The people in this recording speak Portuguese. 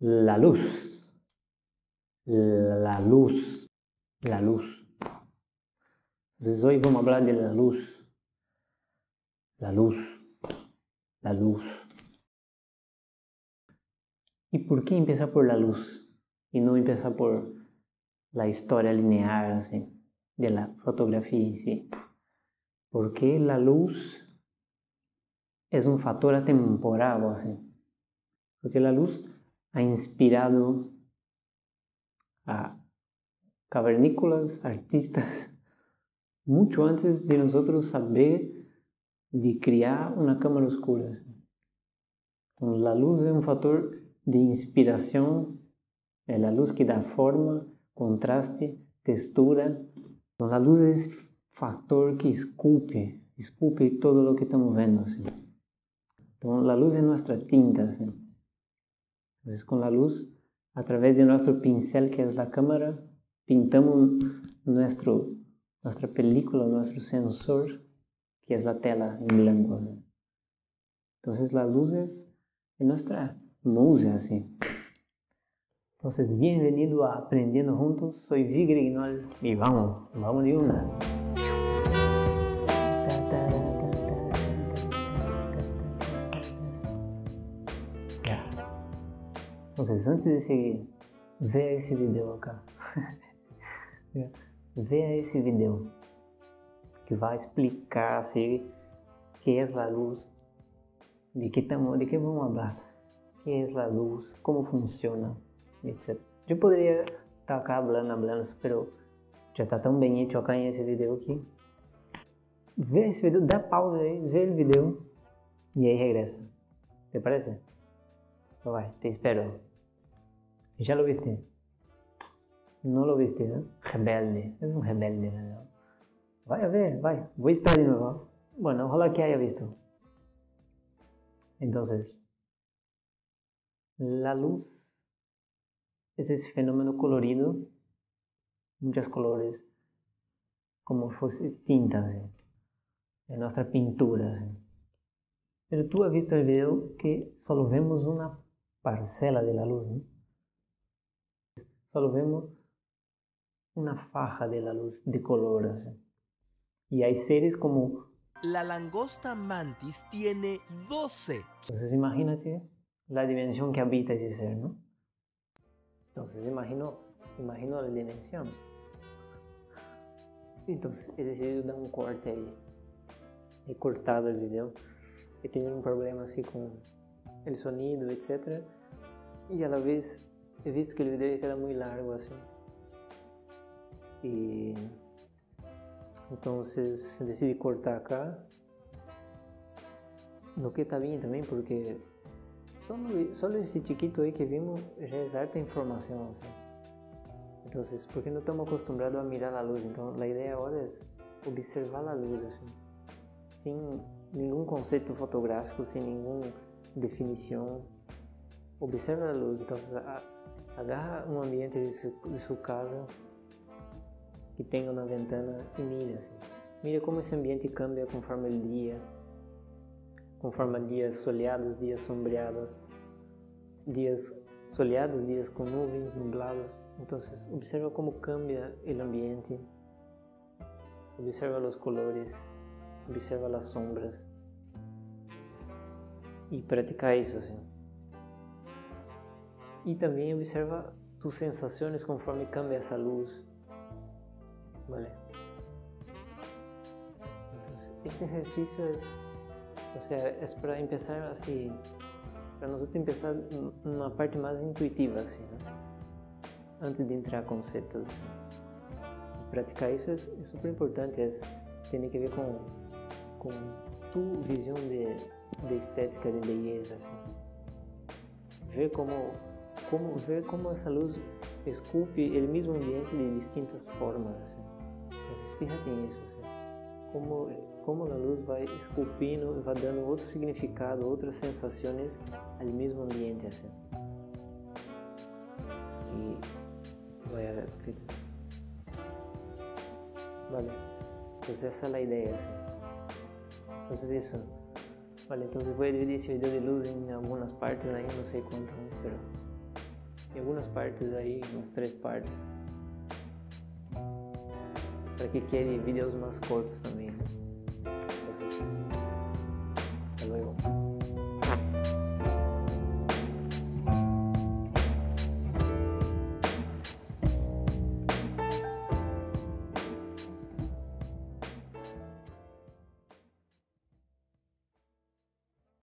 La luz. La luz. La luz. Entonces hoy vamos a hablar de la luz. La luz. La luz. ¿Y por qué empezar por la luz? Y no empezar por la historia lineal así, de la fotografía en sí. Porque la luz es un factor atemporal, así. Porque la luz ha inspirado a cavernícolas, artistas, mucho antes de nosotros saber de crear una cámara oscura. Entonces, la luz es un factor de inspiración, es la luz que da forma, contraste, textura. Entonces, la luz es factor que esculpe, esculpe todo lo que estamos viendo. Entonces, la luz es nuestra tinta. Entonces, con la luz, a través de nuestro pincel, que es la cámara, pintamos nuestro, nuestra película, nuestro sensor, que es la tela en blanco. Entonces, la luz es, es nuestra musa, así. Entonces, bienvenido a Aprendiendo Juntos. Soy Vi Grignol y vamos, vamos de una. Entonces, antes de seguir, vea esse vídeo acá. vea esse vídeo que vai explicar assim, que é a luz, de que, tamo, de que vamos falar, que é a luz, como funciona, etc. Eu poderia estar acá falando, falando, mas já está tão bem hecho acá nesse vídeo aqui. Vê esse vídeo, dá pausa aí, vê o vídeo e aí regressa. ¿Te parece? Então vai, te espero. ¿Ya lo viste? No lo viste, ¿no? Rebelde, es un rebelde, ¿no? Vai a ver, vai. Voy a esperar de nuevo. Bueno, ojalá que haya visto. Entonces, la luz es ese fenómeno colorido, muchos colores, como fuese tinta, ¿sí? en nuestra pintura. Pero tú has visto el video que solo vemos una parcela de la luz, ¿no? Solo vemos una faja de la luz de color. ¿sí? Y hay seres como... La langosta mantis tiene 12. Entonces imagínate la dimensión que habita ese ser, ¿no? Entonces imagino, imagino la dimensión. Entonces he decidido dar un corte ahí. He cortado el video. He tenido un problema así con el sonido, etc. Y a la vez he visto que el video queda muy largo así. Y entonces decidí cortar acá. Lo que está bien también porque solo, solo ese chiquito ahí que vimos ya es harta información. ¿sí? Entonces, porque no estamos acostumbrados a mirar la luz. Entonces, la idea ahora es observar la luz así, sin ningún concepto fotográfico, sin ninguna definición. Observa la luz. Entonces, a, agarra un ambiente de su, de su casa que tenha na ventana e mira assim. Mira como esse ambiente cambia conforme o dia, conforme dias soleados, dias sombreados, dias soleados, dias com nuvens, nublados. Então, observa como cambia o ambiente, observa os colores, observa as sombras e praticar isso assim. E também observa tus sensações conforme cambia essa luz. ¿vale? Entonces, ese ejercicio es, o sea, es para empezar así, para nosotros empezar una parte más intuitiva, así, ¿no? Antes de entrar a conceptos. Y practicar eso es súper importante, es, tiene que ver con, con tu visión de, de estética, de belleza, así. Ver cómo, cómo, ver cómo esa luz esculpe el mismo ambiente de distintas formas, así. Entonces, fíjate eso, ¿sí? cómo, cómo la luz va esculpindo, va dando otro significado, otras sensaciones al mismo ambiente. ¿sí? Y voy a ver. Vale, entonces esa es la idea. ¿sí? Entonces eso. Vale, voy a dividir ese video de luz en algunas partes, ahí no sé cuánto, pero em algumas partes aí, umas três partes. Para que querem vídeos mais curtos também. Né? Entonces, hasta luego.